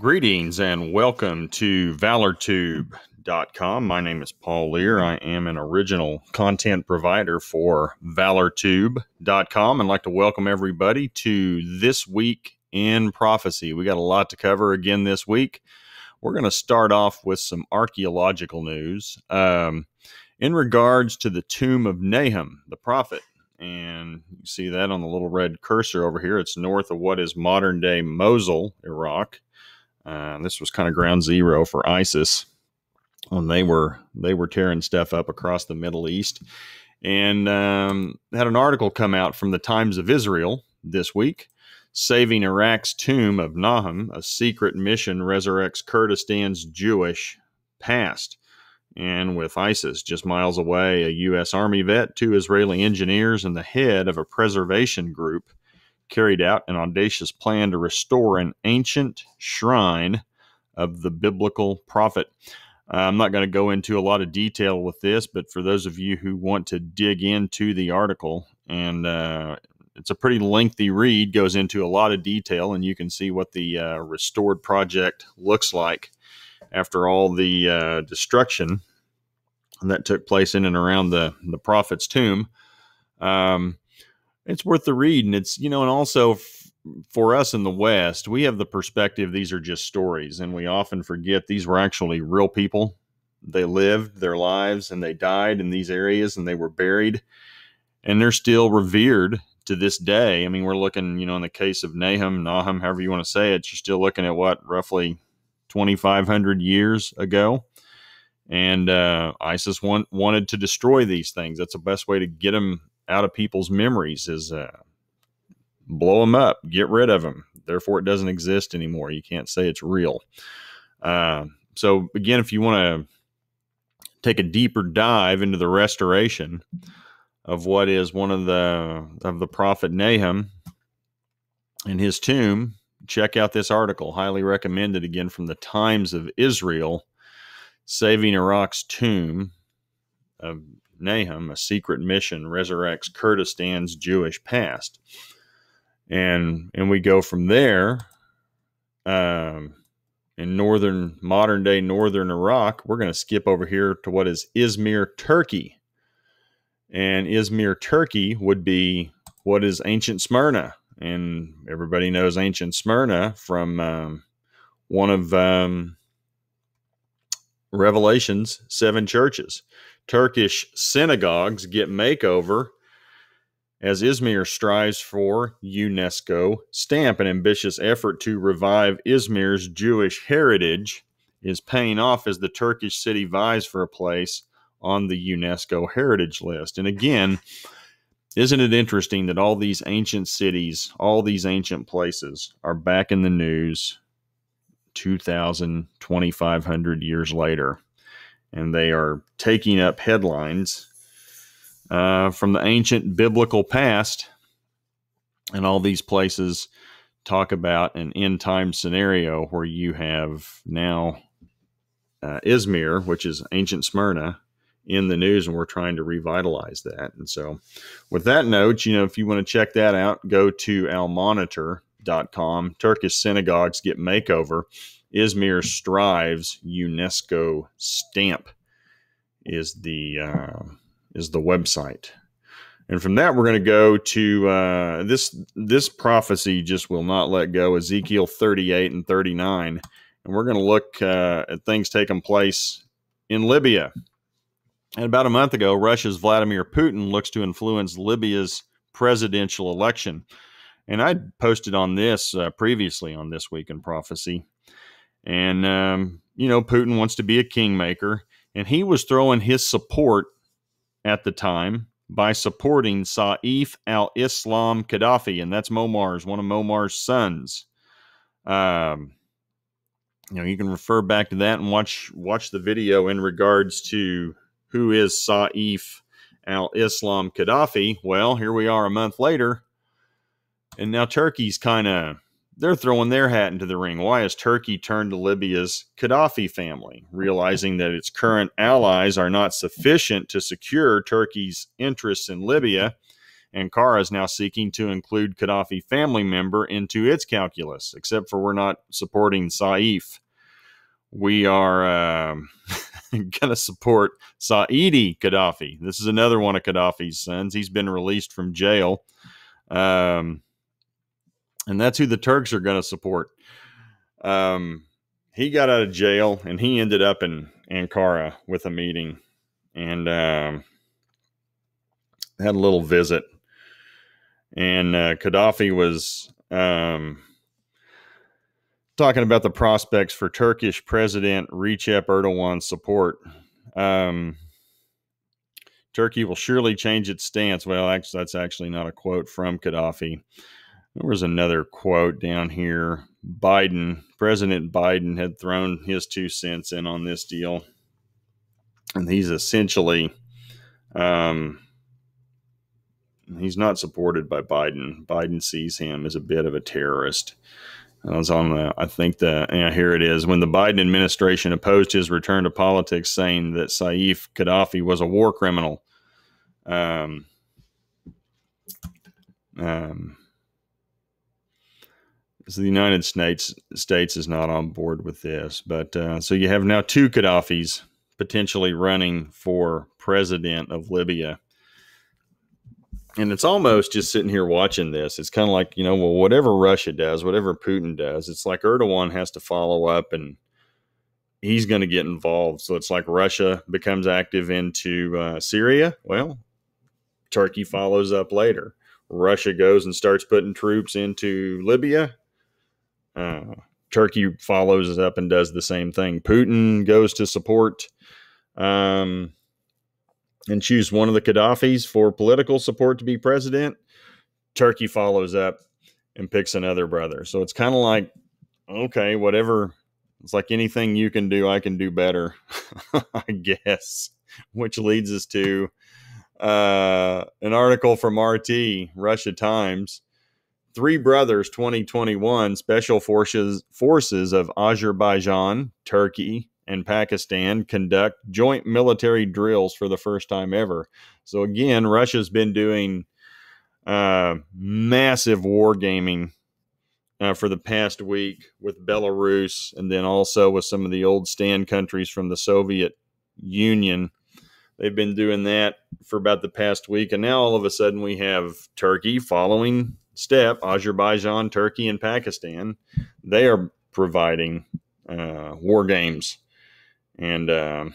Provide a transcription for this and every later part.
Greetings and welcome to ValorTube.com. My name is Paul Lehr. I am an original content provider for ValorTube.com and like to welcome everybody to this week in prophecy. We got a lot to cover again this week. We're going to start off with some archaeological news um, in regards to the tomb of Nahum, the prophet. And you see that on the little red cursor over here. It's north of what is modern day Mosul, Iraq. Uh, this was kind of ground zero for ISIS when they were they were tearing stuff up across the Middle East. And um, had an article come out from the Times of Israel this week Saving Iraq's Tomb of Nahum, a secret mission resurrects Kurdistan's Jewish past. And with ISIS just miles away, a U.S. Army vet, two Israeli engineers, and the head of a preservation group carried out an audacious plan to restore an ancient shrine of the biblical prophet. Uh, I'm not going to go into a lot of detail with this, but for those of you who want to dig into the article and uh, it's a pretty lengthy read, goes into a lot of detail, and you can see what the uh, restored project looks like after all the uh, destruction that took place in and around the the prophet's tomb. Um, it's worth the read, and it's you know, and also f- for us in the West, we have the perspective these are just stories, and we often forget these were actually real people. They lived their lives and they died in these areas, and they were buried, and they're still revered to this day. I mean, we're looking, you know, in the case of Nahum, Nahum, however you want to say it, you're still looking at what, roughly 2,500 years ago. And uh, ISIS want, wanted to destroy these things. That's the best way to get them out of people's memories is uh, blow them up, get rid of them. Therefore, it doesn't exist anymore. You can't say it's real. Uh, so, again, if you want to take a deeper dive into the restoration, of what is one of the of the prophet Nahum in his tomb. Check out this article. Highly recommended again from the Times of Israel. Saving Iraq's tomb Nahum, a secret mission resurrects Kurdistan's Jewish past. And and we go from there. Um, in northern modern day northern Iraq, we're going to skip over here to what is Izmir, Turkey and Izmir, Turkey would be what is ancient Smyrna. And everybody knows ancient Smyrna from um, one of um, Revelation's seven churches. Turkish synagogues get makeover as Izmir strives for UNESCO stamp. An ambitious effort to revive Izmir's Jewish heritage is paying off as the Turkish city vies for a place on the UNESCO heritage list. And again, isn't it interesting that all these ancient cities, all these ancient places are back in the news 2,000, 2,500 years later? And they are taking up headlines uh, from the ancient biblical past. And all these places talk about an end time scenario where you have now uh, Izmir, which is ancient Smyrna, in the news and we're trying to revitalize that. And so, with that note, you know, if you want to check that out, go to almonitor.com. Turkish synagogues get makeover. Izmir strives UNESCO stamp is the uh, is the website. And from that, we're going to go to uh, this. This prophecy just will not let go. Ezekiel 38 and 39, and we're going to look uh, at things taking place in Libya. And about a month ago, Russia's Vladimir Putin looks to influence Libya's presidential election. And I posted on this uh, previously on This Week in Prophecy. And, um, you know, Putin wants to be a kingmaker. And he was throwing his support at the time by supporting Saif al Islam Gaddafi. And that's Muammar's, one of Muammar's sons. Um, you know, you can refer back to that and watch watch the video in regards to who is Saif al Islam Gaddafi. Well, here we are a month later, and now Turkey's kind of they're throwing their hat into the ring. Why has Turkey turned to Libya's Gaddafi family, realizing that its current allies are not sufficient to secure Turkey's interests in Libya? Ankara is now seeking to include Gaddafi family member into its calculus, except for we're not supporting Saif. We are um, going to support Saadi Gaddafi. This is another one of Gaddafi's sons. He's been released from jail. Um, and that's who the Turks are going to support. Um, he got out of jail and he ended up in Ankara with a meeting and um, had a little visit. And uh, Gaddafi was um, talking about the prospects for Turkish President Recep Erdogan's support. Um, Turkey will surely change its stance. Well, that's actually not a quote from Gaddafi. There was another quote down here. Biden, President Biden, had thrown his two cents in on this deal. And he's essentially, um, he's not supported by Biden. Biden sees him as a bit of a terrorist. I was on the, I think the, yeah, here it is. When the Biden administration opposed his return to politics, saying that Saif Gaddafi was a war criminal. Um, um, so the United States States is not on board with this, but uh, so you have now two Gaddafis potentially running for president of Libya, and it's almost just sitting here watching this. It's kind of like you know, well, whatever Russia does, whatever Putin does, it's like Erdogan has to follow up and he's going to get involved. So it's like Russia becomes active into uh, Syria. Well, Turkey follows up later. Russia goes and starts putting troops into Libya. Uh, Turkey follows up and does the same thing. Putin goes to support um, and choose one of the Gaddafis for political support to be president. Turkey follows up and picks another brother. So it's kind of like, okay, whatever. It's like anything you can do, I can do better, I guess. Which leads us to uh, an article from RT, Russia Times. Three Brothers 2021 Special Forces Forces of Azerbaijan, Turkey, and Pakistan conduct joint military drills for the first time ever. So again, Russia's been doing uh, massive wargaming uh, for the past week with Belarus, and then also with some of the old stand countries from the Soviet Union. They've been doing that for about the past week, and now all of a sudden we have Turkey following step, Azerbaijan, Turkey, and Pakistan, they are providing uh, war games. And uh,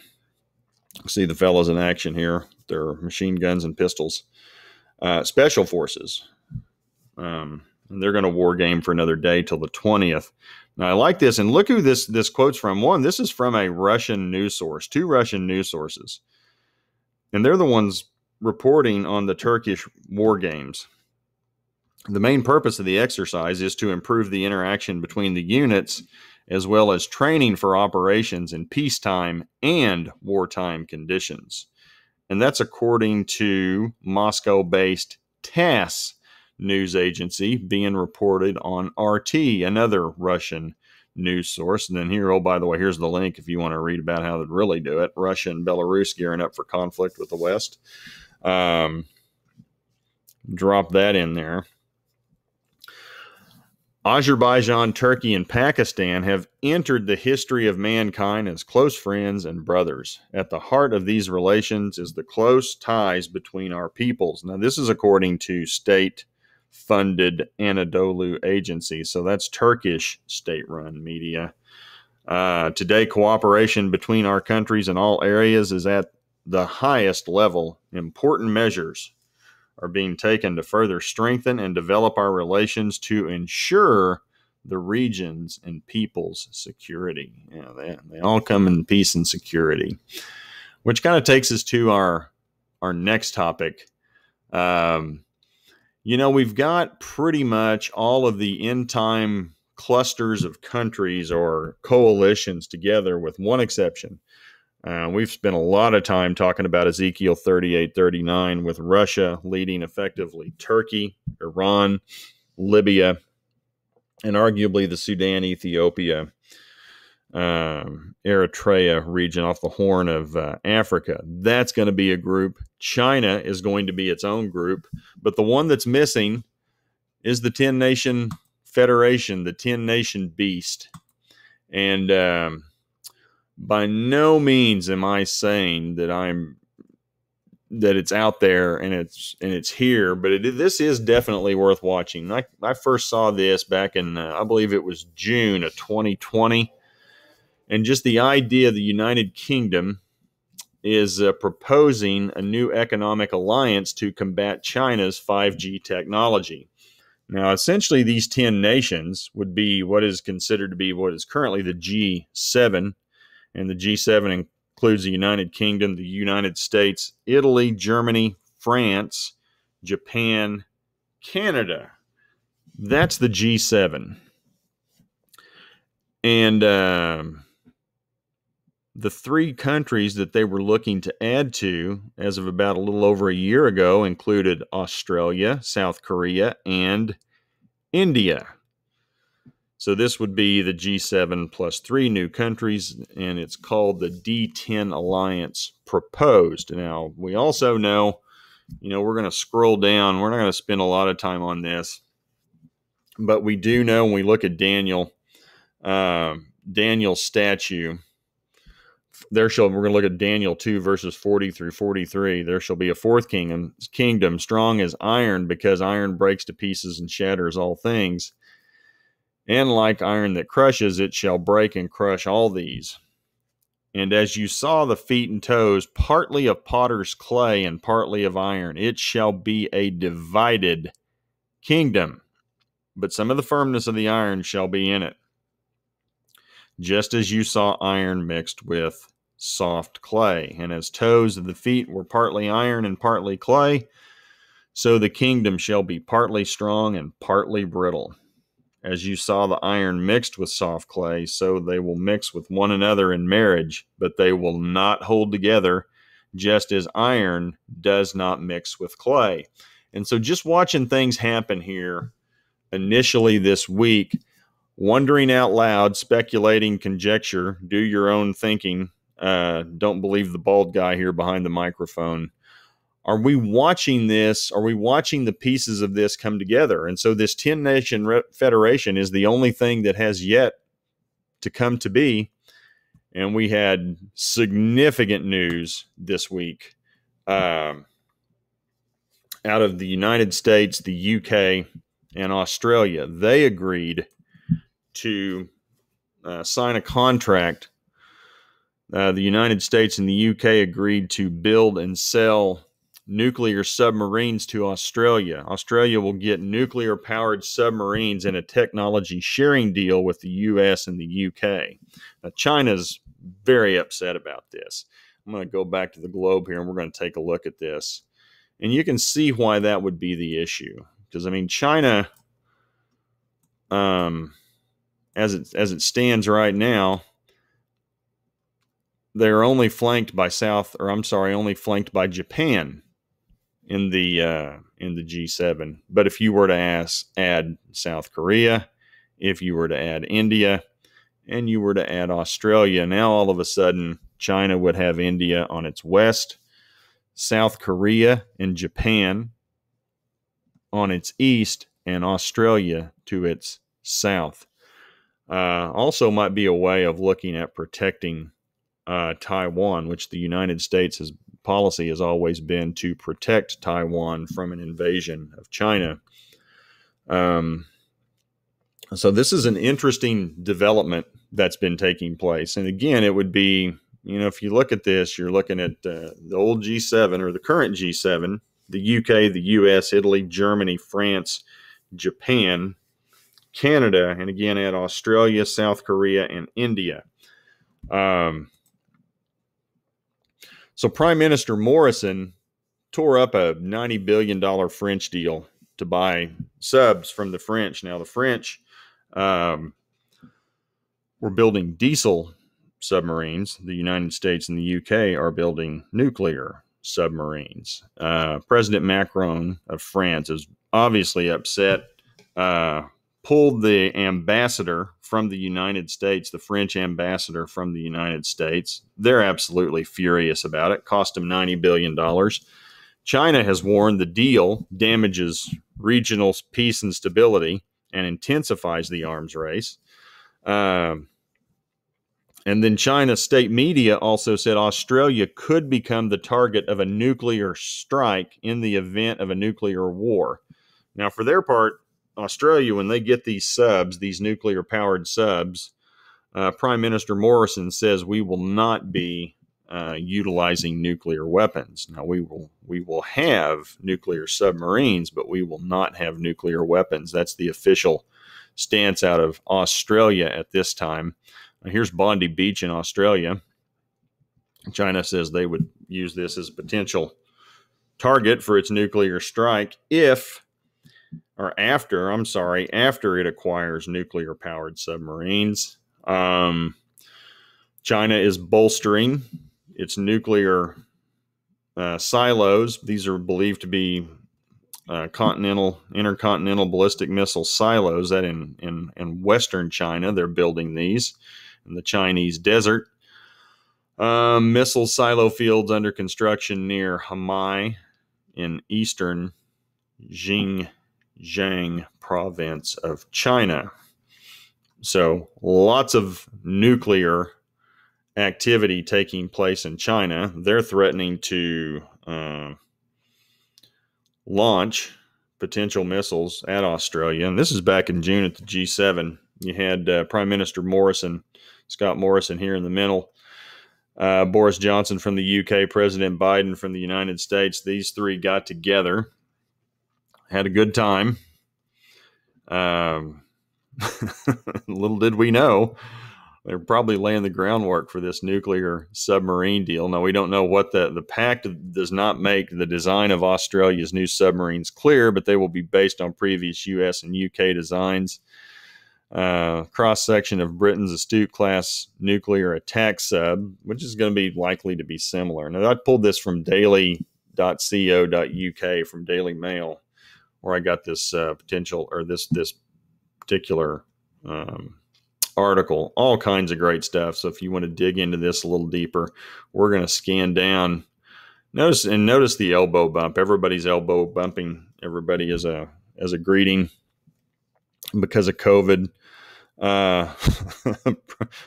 see the fellows in action here. Their machine guns and pistols. Uh, special forces. Um, and they're going to war game for another day till the 20th. Now I like this, and look who this this quote's from. One, this is from a Russian news source, two Russian news sources, and they're the ones reporting on the Turkish war games. The main purpose of the exercise is to improve the interaction between the units as well as training for operations in peacetime and wartime conditions. And that's according to Moscow based TASS news agency being reported on RT, another Russian news source. And then here, oh, by the way, here's the link if you want to read about how to really do it. Russia and Belarus gearing up for conflict with the West. Um, drop that in there. Azerbaijan, Turkey, and Pakistan have entered the history of mankind as close friends and brothers. At the heart of these relations is the close ties between our peoples. Now, this is according to state funded Anadolu agency. So that's Turkish state run media. Uh, today, cooperation between our countries in all areas is at the highest level. Important measures are being taken to further strengthen and develop our relations to ensure the regions and people's security. Yeah, they, they all come in peace and security, which kind of takes us to our our next topic. Um, you know, we've got pretty much all of the end time clusters of countries or coalitions together, with one exception. Uh, we've spent a lot of time talking about Ezekiel 38 39 with Russia leading effectively Turkey, Iran, Libya, and arguably the Sudan, Ethiopia um, Eritrea region off the Horn of uh, Africa. That's going to be a group. China is going to be its own group. But the one that's missing is the 10 nation federation, the 10 nation beast. And um, by no means am I saying that I'm that it's out there and it's and it's here, but it, this is definitely worth watching. I, I first saw this back in uh, I believe it was June of 2020 and just the idea the United Kingdom is uh, proposing a new economic alliance to combat China's 5G technology. Now, essentially, these 10 nations would be what is considered to be what is currently the G7, and the G7 includes the United Kingdom, the United States, Italy, Germany, France, Japan, Canada. That's the G7. And um, the three countries that they were looking to add to as of about a little over a year ago included Australia, South Korea, and India. So this would be the G7 plus three new countries, and it's called the D10 Alliance proposed. Now, we also know, you know, we're going to scroll down. We're not going to spend a lot of time on this, but we do know when we look at Daniel, uh, Daniel's statue there shall we're going to look at Daniel 2 verses 40 through 43 there shall be a fourth kingdom kingdom strong as iron because iron breaks to pieces and shatters all things and like iron that crushes it shall break and crush all these and as you saw the feet and toes partly of potter's clay and partly of iron it shall be a divided kingdom but some of the firmness of the iron shall be in it just as you saw iron mixed with soft clay. And as toes of the feet were partly iron and partly clay, so the kingdom shall be partly strong and partly brittle. As you saw the iron mixed with soft clay, so they will mix with one another in marriage, but they will not hold together, just as iron does not mix with clay. And so, just watching things happen here initially this week, wondering out loud, speculating, conjecture, do your own thinking uh, don't believe the bald guy here behind the microphone. Are we watching this? Are we watching the pieces of this come together? And so, this 10 nation re- federation is the only thing that has yet to come to be. And we had significant news this week um, out of the United States, the UK, and Australia. They agreed to uh, sign a contract uh, the United States and the UK agreed to build and sell nuclear submarines to Australia. Australia will get nuclear powered submarines in a technology sharing deal with the US and the UK. Now, China's very upset about this. I'm going to go back to the globe here and we're going to take a look at this. And you can see why that would be the issue. Because, I mean, China, um, as it, as it stands right now, they're only flanked by South, or I'm sorry, only flanked by Japan in the uh, in the G7. But if you were to ask, add South Korea, if you were to add India, and you were to add Australia, now all of a sudden China would have India on its west, South Korea and Japan on its east, and Australia to its south. Uh, also, might be a way of looking at protecting uh, Taiwan, which the United States' has, policy has always been to protect Taiwan from an invasion of China. Um, so this is an interesting development that's been taking place. And again, it would be, you know, if you look at this, you're looking at uh, the old G7 or the current G7, the UK, the US, Italy, Germany, France, Japan, Canada, and again add Australia, South Korea, and India. Um, so Prime Minister Morrison tore up a $90 billion French deal to buy subs from the French. Now, the French um, were building diesel submarines. The United States and the UK are building nuclear submarines. Uh, President Macron of France is obviously upset uh, pulled the ambassador from the United States, the French ambassador from the United States. They're absolutely furious about it. Cost them $90 billion. China has warned the deal damages regional peace and stability and intensifies the arms race. Um, and then China state media also said Australia could become the target of a nuclear strike in the event of a nuclear war. Now, for their part, Australia, when they get these subs, these nuclear powered subs, uh, Prime Minister Morrison says we will not be uh, utilizing nuclear weapons. Now we will we will have nuclear submarines, but we will not have nuclear weapons. That's the official stance out of Australia at this time. Now, here's Bondi Beach in Australia. China says they would use this as a potential target for its nuclear strike if or after, I'm sorry, after it acquires nuclear powered submarines. Um, China is bolstering its nuclear uh, silos. These are believed to be uh, continental, intercontinental ballistic missile silos that in, in, in Western China, they're building these in the Chinese desert. Um, missile silo fields under construction near Hami in eastern Xinjiang province of China. So lots of nuclear activity taking place in China. They're threatening to uh, launch potential missiles at Australia. And this is back in June at the G7. You had uh, Prime Minister Morrison, Scott Morrison, here in the middle. Uh, Boris Johnson from the UK, President Biden from the United States. These three got together, had a good time. Um, little did we know they're probably laying the groundwork for this nuclear submarine deal. Now we don't know what the the pact does not make the design of Australia's new submarines clear, but they will be based on previous U.S. and UK designs. Uh, cross section of Britain's Astute class nuclear attack sub, which is going to be likely to be similar. Now I pulled this from daily.co.uk from Daily Mail, where I got this uh, potential or this this particular. Um, article, all kinds of great stuff. So if you want to dig into this a little deeper, we're going to scan down. Notice and notice the elbow bump. Everybody's elbow bumping everybody is a as a greeting because of COVID. Uh,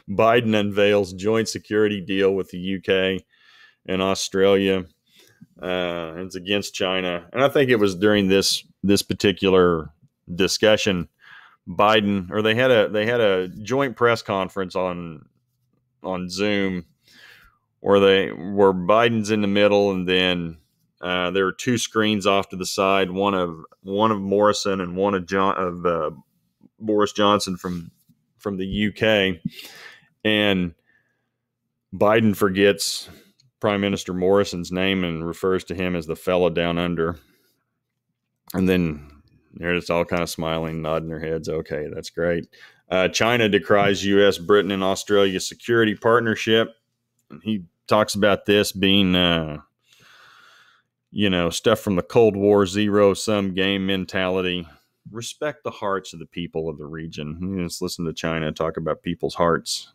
Biden unveils joint security deal with the UK and Australia. Uh, it's against China, and I think it was during this this particular discussion Biden or they had a they had a joint press conference on on Zoom where they where Biden's in the middle and then uh, there were two screens off to the side, one of one of Morrison and one of John of uh, Boris Johnson from from the UK, and Biden forgets Prime Minister Morrison's name and refers to him as the fella down under, and then they're just all kind of smiling, nodding their heads. Okay, that's great. Uh, China decries U.S., Britain, and Australia security partnership. He talks about this being, uh, you know, stuff from the Cold War zero sum game mentality. Respect the hearts of the people of the region. Let's listen to China talk about people's hearts.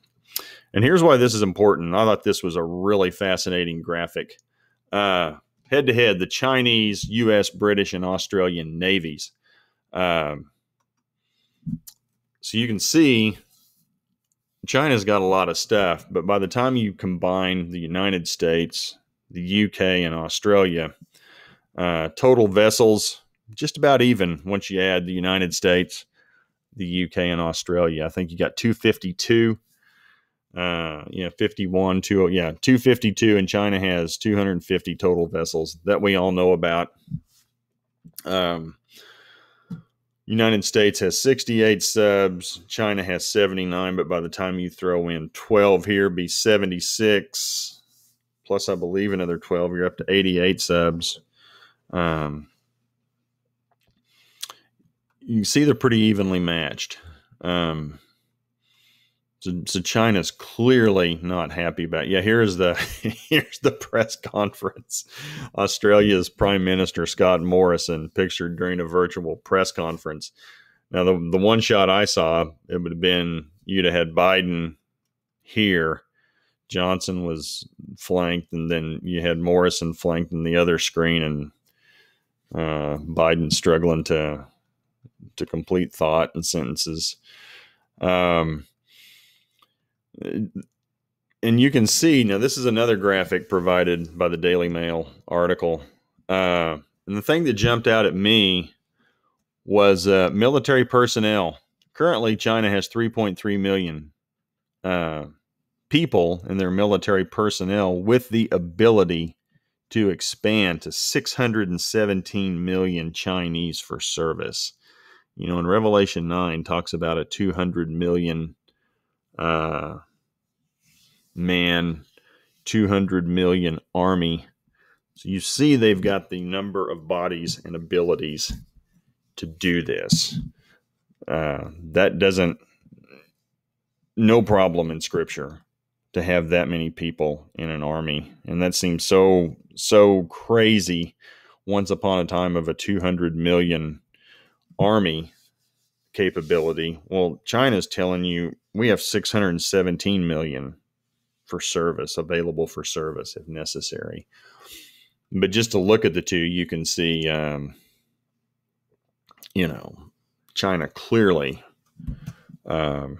And here's why this is important. I thought this was a really fascinating graphic. Head to head, the Chinese, U.S., British, and Australian navies um, so you can see China's got a lot of stuff, but by the time you combine the United States, the UK, and Australia, uh, total vessels just about even once you add the United States, the UK, and Australia. I think you got 252. Uh, yeah, 51, two, yeah, 252, and China has 250 total vessels that we all know about. Um, United States has 68 subs. China has 79, but by the time you throw in 12 here, be 76. Plus, I believe another 12, you're up to 88 subs. Um, you see they're pretty evenly matched. Um, so, so China's clearly not happy about. It. Yeah, here's the here's the press conference. Australia's Prime Minister Scott Morrison pictured during a virtual press conference. Now, the, the one shot I saw, it would have been you'd have had Biden here. Johnson was flanked, and then you had Morrison flanked in the other screen, and uh, Biden struggling to to complete thought and sentences. Um, and you can see now this is another graphic provided by the Daily Mail article. Uh, and the thing that jumped out at me was uh, military personnel. Currently, China has 3.3 million uh, people in their military personnel with the ability to expand to 617 million Chinese for service. You know, in Revelation 9 talks about a 200 million uh, man, 200 million army. So you see they've got the number of bodies and abilities to do this. Uh, that doesn't, no problem in scripture to have that many people in an army. And that seems so, so crazy once upon a time of a 200 million army capability. Well, China's telling you we have 617 million for service, available for service if necessary. But just to look at the two, you can see, um, you know, China clearly um,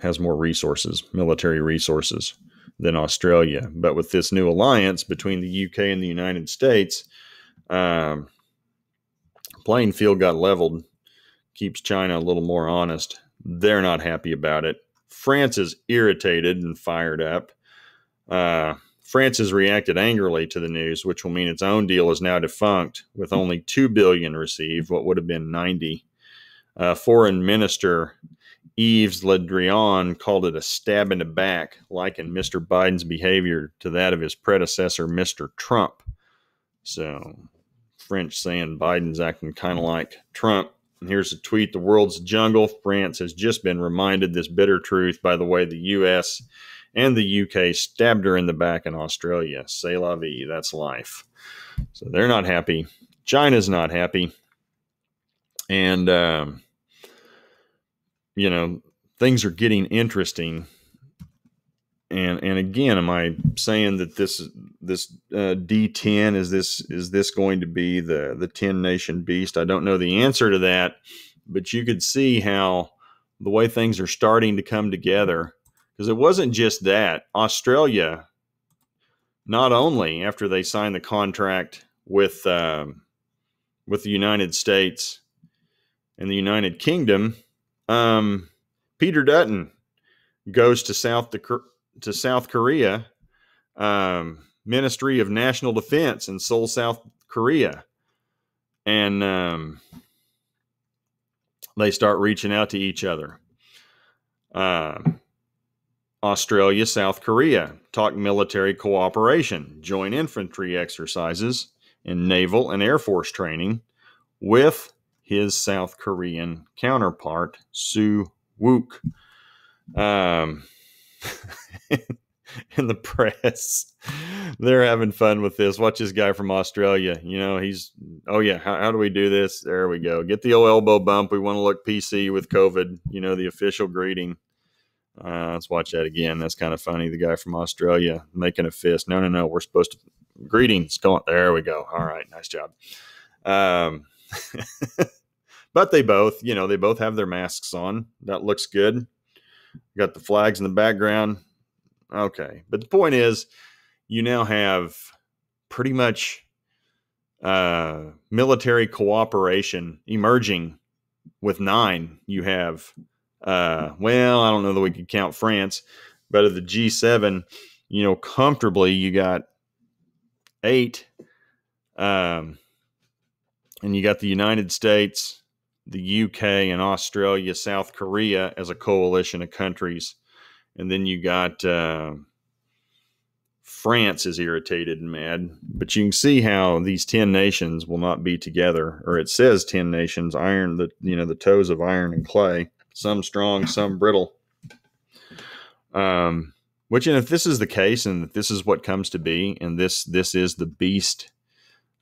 has more resources, military resources, than Australia. But with this new alliance between the UK and the United States, um, playing field got leveled. Keeps China a little more honest. They're not happy about it. France is irritated and fired up. Uh, France has reacted angrily to the news, which will mean its own deal is now defunct, with only two billion received, what would have been ninety. Uh, Foreign Minister Yves Le Drian called it a stab in the back, likened Mr. Biden's behavior to that of his predecessor, Mr. Trump. So, French saying Biden's acting kind of like Trump. And here's a tweet The world's jungle. France has just been reminded this bitter truth by the way the U.S. and the UK stabbed her in the back in Australia. Say la vie. That's life. So they're not happy. China's not happy. And, um, you know, things are getting interesting and and again, am I saying that this this uh, D10 is this is this going to be the the 10 nation beast? I don't know the answer to that, but you could see how the way things are starting to come together because it wasn't just that Australia. Not only after they signed the contract with um, with the United States and the United Kingdom, um, Peter Dutton goes to South Dakota to South Korea, um, Ministry of National Defense in Seoul, South Korea, and um, they start reaching out to each other. Um, Australia, South Korea talk military cooperation, joint infantry exercises, and naval and air force training with his South Korean counterpart, Suh Wook. Um, in the press. They're having fun with this. Watch this guy from Australia. You know, he's, oh, yeah, how, how do we do this? There we go. Get the old elbow bump. We want to look PC with COVID, you know, the official greeting. Uh, let's watch that again. That's kind of funny. The guy from Australia making a fist. No, no, no. We're supposed to, greetings. Go on. There we go. All right. Nice job. Um, but they both, you know, they both have their masks on. That looks good. Got the flags in the background. Okay. But the point is, you now have pretty much uh, military cooperation emerging with nine. You have, uh, well, I don't know that we could count France, but of the G7, you know, comfortably, you got eight. Um, and you got the United States, the UK and Australia, South Korea as a coalition of countries. And then you got uh, France is irritated and mad. But you can see how these 10 nations will not be together, or it says 10 nations, iron, the, you know, the toes of iron and clay, some strong, some brittle. Um, which, and if this is the case, and this is what comes to be, and this this is the beast,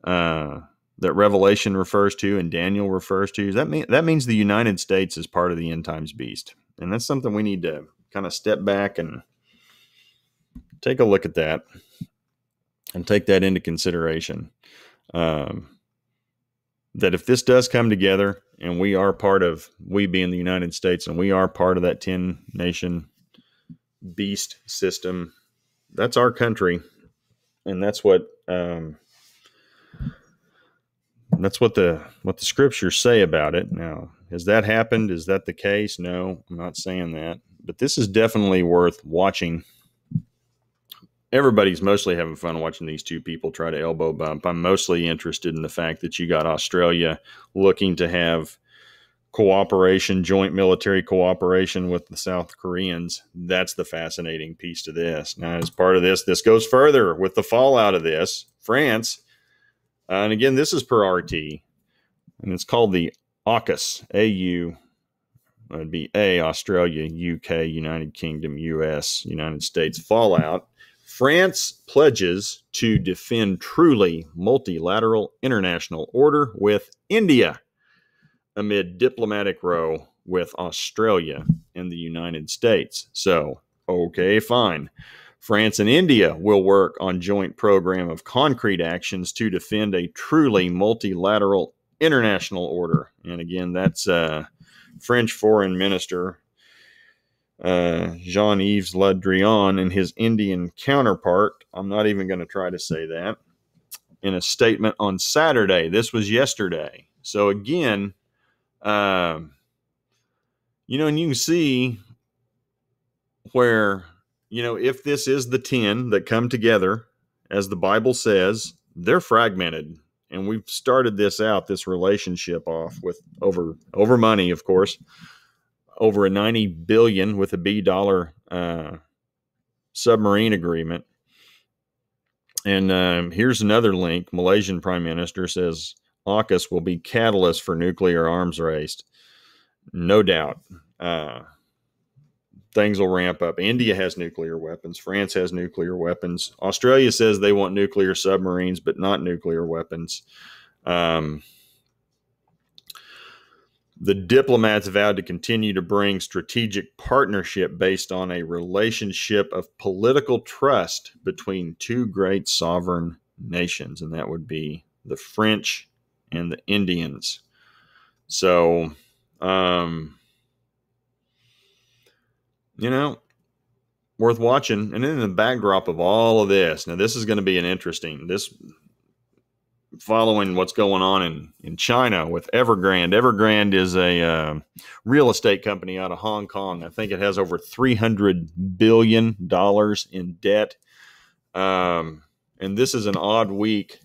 uh, that Revelation refers to and Daniel refers to. That mean that means the United States is part of the end times beast, and that's something we need to kind of step back and take a look at that and take that into consideration. Um, that if this does come together and we are part of we being the United States and we are part of that 10 nation beast system, that's our country. And that's what um, that's what the what the scriptures say about it. Now, has that happened? Is that the case? No, I'm not saying that. But this is definitely worth watching everybody's mostly having fun watching these two people try to elbow bump. I'm mostly interested in the fact that you got Australia looking to have cooperation, joint military cooperation with the South Koreans. That's the fascinating piece to this. Now, as part of this, this goes further with the fallout of this. France, uh, and again, this is per RT, and it's called the AUKUS, A U. It'd be A, Australia, UK, United Kingdom, US, United States fallout France pledges to defend truly multilateral international order with India amid diplomatic row with Australia and the United States. So, okay, fine. France and India will work on joint program of concrete actions to defend a truly multilateral international order. And again, that's uh, French Foreign Minister uh, Jean Yves Le Drian and his Indian counterpart. I'm not even going to try to say that. In a statement on Saturday, this was yesterday. So again, um, you know, and you can see where you know if this is the ten that come together, as the Bible says, they're fragmented. And we've started this out, this relationship off with over over money, of course over a 90 billion with a B dollar uh, submarine agreement. And um, here's another link. Malaysian Prime Minister says AUKUS will be catalyst for nuclear arms race. No doubt. Uh, things will ramp up. India has nuclear weapons. France has nuclear weapons. Australia says they want nuclear submarines, but not nuclear weapons. Um, the diplomats vowed to continue to bring strategic partnership based on a relationship of political trust between two great sovereign nations, and that would be the French and the Indians. So, um, you know, worth watching. And in the backdrop of all of this, now this is going to be an interesting. This following what's going on in, in China with Evergrande. Evergrande is a uh, real estate company out of Hong Kong. I think it has over $300 billion in debt. Um, and this is an odd week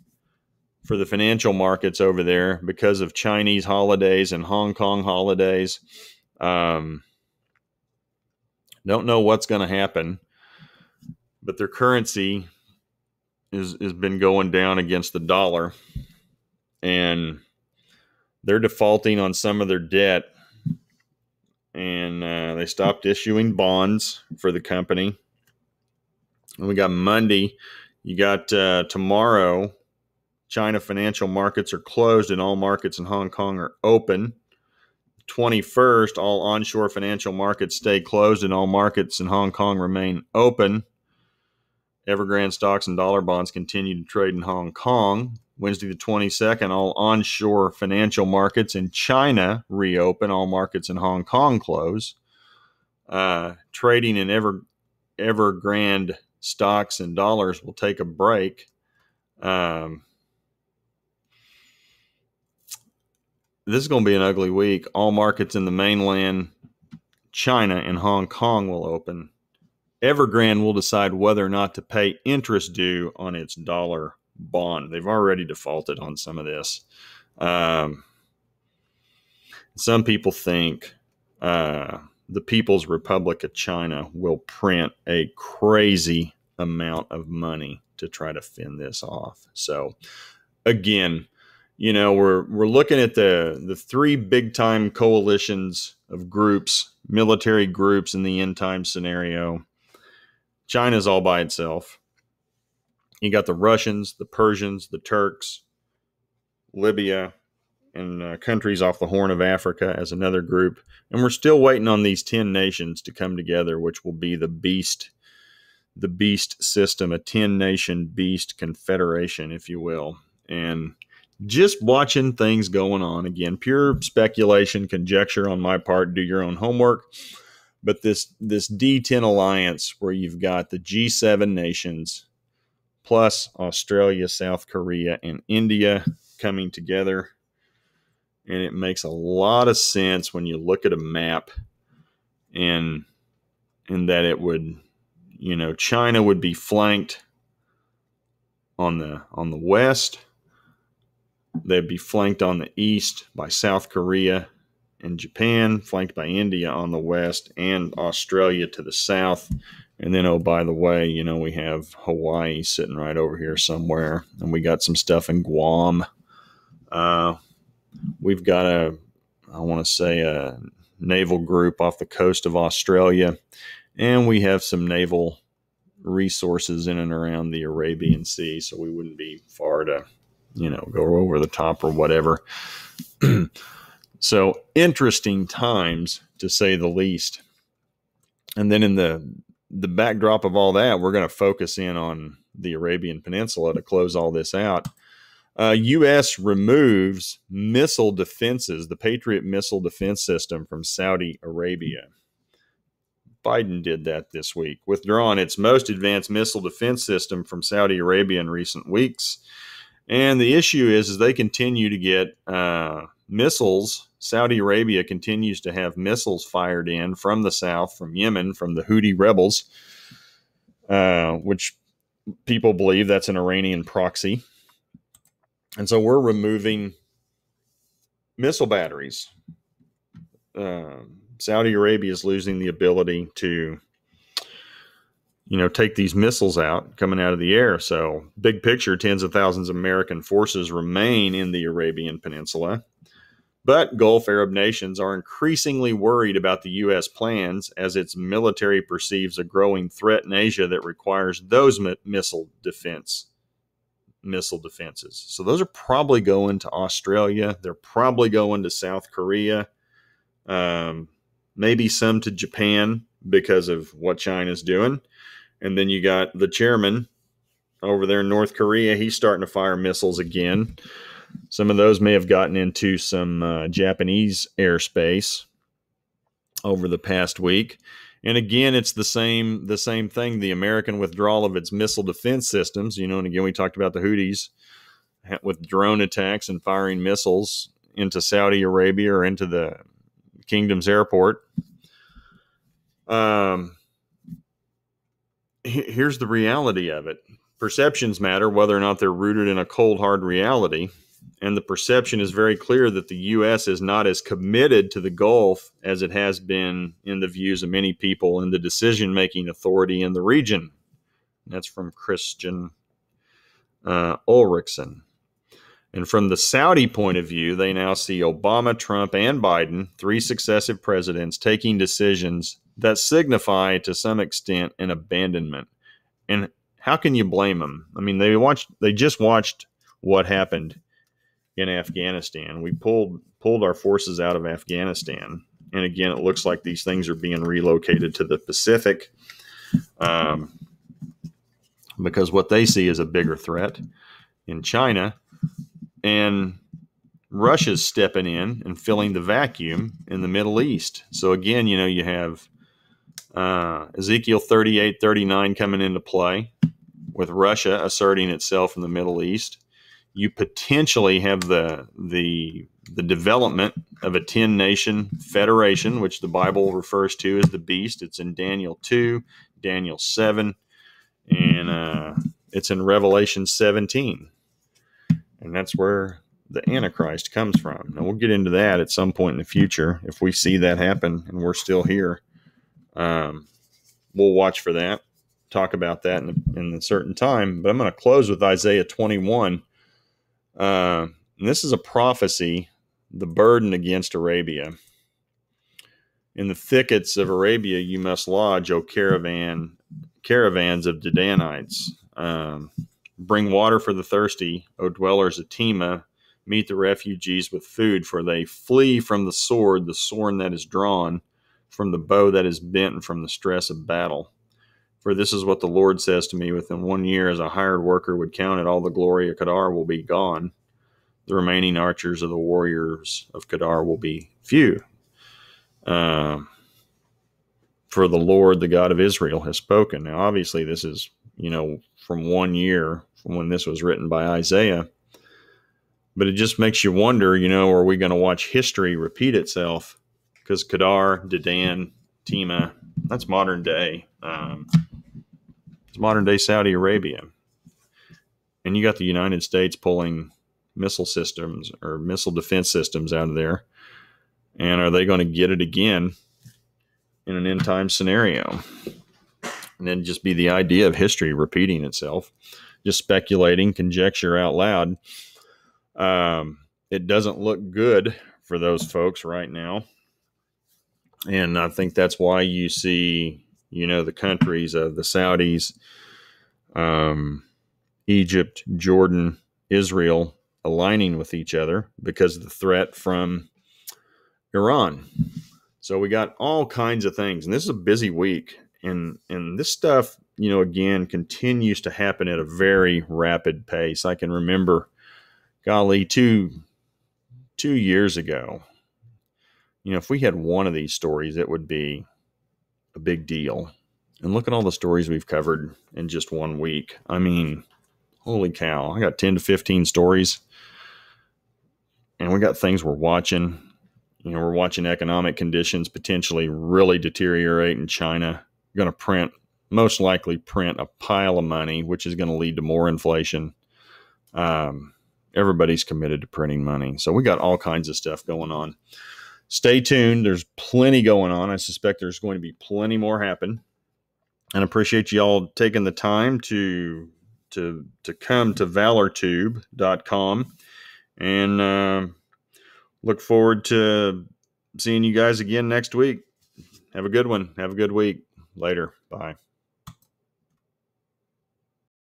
for the financial markets over there because of Chinese holidays and Hong Kong holidays. Um, don't know what's going to happen, but their currency is has been going down against the dollar, and they're defaulting on some of their debt, and uh, they stopped issuing bonds for the company. And we got Monday. You got uh, tomorrow. China financial markets are closed, and all markets in Hong Kong are open. 21st, all onshore financial markets stay closed, and all markets in Hong Kong remain open. Evergrande stocks and dollar bonds continue to trade in Hong Kong. Wednesday, the 22nd, all onshore financial markets in China reopen. All markets in Hong Kong close. Uh, trading in Ever Evergrande stocks and dollars will take a break. Um, this is going to be an ugly week. All markets in the mainland, China, and Hong Kong will open. Evergrande will decide whether or not to pay interest due on its dollar bond. They've already defaulted on some of this. Um, some people think uh, the People's Republic of China will print a crazy amount of money to try to fend this off. So, again, you know, we're we're looking at the the three big time coalitions of groups, military groups in the end time scenario. China's all by itself. You got the Russians, the Persians, the Turks, Libya, and uh, countries off the Horn of Africa as another group. And we're still waiting on these 10 nations to come together, which will be the beast, the beast system, a 10 nation beast confederation, if you will. And just watching things going on. Again, pure speculation, conjecture on my part, do your own homework. But this this D10 alliance where you've got the G7 nations plus Australia, South Korea, and India coming together. And it makes a lot of sense when you look at a map and and that it would you know China would be flanked on the on the west they'd be flanked on the east by South Korea and Japan flanked by India on the west and Australia to the south. And then oh by the way you know we have Hawaii sitting right over here somewhere and we got some stuff in Guam. Uh, We've got a, I want to say, a naval group off the coast of Australia, and we have some naval resources in and around the Arabian Sea, so we wouldn't be far to, you know, go over the top or whatever. so interesting times to say the least. And then in the the backdrop of all that, we're going to focus in on the Arabian Peninsula to close all this out. Uh, U.S. removes missile defenses, the Patriot missile defense system from Saudi Arabia. Biden did that this week, withdrawing its most advanced missile defense system from Saudi Arabia in recent weeks. And the issue is, is they continue to get uh, missiles. Saudi Arabia continues to have missiles fired in from the south, from Yemen, from the Houthi rebels, uh, which people believe that's an Iranian proxy. And so we're removing missile batteries. Uh, Saudi Arabia is losing the ability to, you know, take these missiles out coming out of the air. So, big picture, tens of thousands of American forces remain in the Arabian Peninsula. But Gulf Arab nations are increasingly worried about the U.S. plans as its military perceives a growing threat in Asia that requires those mi- missile defense missile defenses. So those are probably going to Australia. They're probably going to South Korea, um, maybe some to Japan because of what China's doing. And then you got the chairman over there in North Korea. He's starting to fire missiles again. Some of those may have gotten into some uh, Japanese airspace over the past week. And again, it's the same the same thing. The American withdrawal of its missile defense systems. You know, and again, we talked about the Houthis with drone attacks and firing missiles into Saudi Arabia or into the kingdom's airport. Um, here's the reality of it: perceptions matter, whether or not they're rooted in a cold, hard reality and the perception is very clear that the U.S. is not as committed to the Gulf as it has been in the views of many people in the decision making authority in the region. That's from Kristian uh, Ulrichsen. And from the Saudi point of view, they now see Obama, Trump, and Biden, three successive presidents, taking decisions that signify to some extent an abandonment. And how can you blame them? I mean, they watched, they just watched what happened in Afghanistan. We pulled pulled our forces out of Afghanistan, and again, it looks like these things are being relocated to the Pacific, um, because what they see is a bigger threat in China, and Russia's stepping in and filling the vacuum in the Middle East. So again, you know, you have uh, Ezekiel 38, 39 coming into play with Russia asserting itself in the Middle East. You potentially have the the the development of a 10 nation federation which the bible refers to as the beast. It's in daniel 2 daniel 7 and uh, it's in revelation 17 and that's where the antichrist comes from. And we'll get into that at some point in the future if we see that happen and we're still here um, we'll watch for that talk about that in, in a certain time but i'm going to close with isaiah 21 uh, this is a prophecy, the burden against Arabia. In the thickets of Arabia, you must lodge, O caravan, caravans of Dedanites. Um, bring water for the thirsty, O dwellers of Tema. meet the refugees with food, for they flee from the sword, the sword that is drawn, from the bow that is bent, from the stress of battle. For this is what the Lord says to me within one year, as a hired worker would count it, all the glory of Kedar will be gone. The remaining archers of the warriors of Kedar will be few. Uh, for the Lord, the God of Israel, has spoken. Now, obviously, this is, you know, from one year from when this was written by Isaiah. But it just makes you wonder, you know, are we going to watch history repeat itself? Because Kedar, Dedan, Tema, that's modern day. Um, it's modern day Saudi Arabia. And you got the United States pulling missile systems or missile defense systems out of there. And are they going to get it again in an end time scenario? And then just be the idea of history repeating itself, just speculating, conjecture out loud. Um, it doesn't look good for those folks right now. And I think that's why you see you know, the countries of the Saudis, um, Egypt, Jordan, Israel aligning with each other because of the threat from Iran. So we got all kinds of things, and this is a busy week, and and this stuff, you know, again continues to happen at a very rapid pace. I can remember, golly, two two years ago, you know, if we had one of these stories, it would be a big deal. And look at all the stories we've covered in just one week. I mean, holy cow. I got 10 to 15 stories. And we got things we're watching. You know, we're watching economic conditions potentially really deteriorate in China. Going to print, most likely print a pile of money, which is going to lead to more inflation. Um, everybody's committed to printing money. So we got all kinds of stuff going on stay tuned. There's plenty going on. I suspect there's going to be plenty more happen. And appreciate you all taking the time to to to come to valortube.com and uh, look forward to seeing you guys again next week. Have a good one. Have a good week. Later. Bye.